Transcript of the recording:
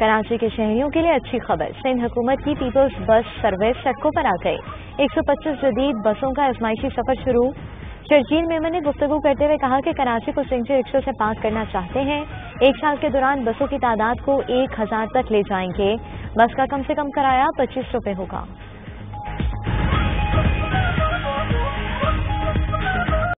कराची के शहरियों के लिए अच्छी खबर। सिंध हुकूमत की पीपल्स बस सर्विस सड़कों पर आ गई। 125 जदीद बसों का आजमाइशी सफ़र शुरू। शर्जील मेमन ने गुफ्तु करते हुए कहा कि कराची को सिंची रिक्शों से पास करना चाहते हैं। एक साल के दौरान बसों की तादाद को एक हज़ार तक ले जाएँगे। बस का कम से कम किराया पच्चीस रुपए होगा।